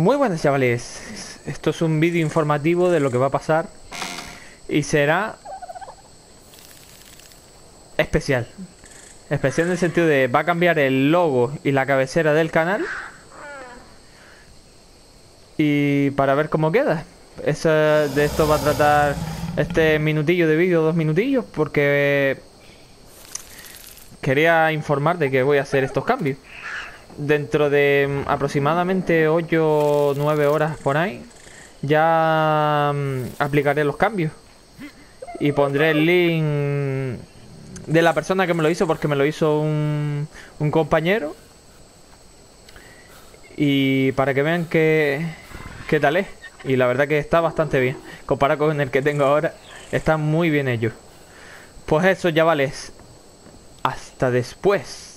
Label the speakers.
Speaker 1: Muy buenas chavales, esto es un vídeo informativo de lo que va a pasar y será especial. Especial en el sentido de va a cambiar el logo y la cabecera del canal y para ver cómo queda. de esto va a tratar este minutillo de vídeo, dos minutillos, porque quería informar de que voy a hacer estos cambios dentro de mm, aproximadamente 8 o 9 horas por ahí, ya mm, aplicaré los cambios. Y pondré el link de la persona que me lo hizo, porque me lo hizo un, un compañero. Y para que vean que, qué tal es. Y la verdad que está bastante bien. Comparado con el que tengo ahora, está muy bien hecho. Pues eso, ya vale. Hasta después.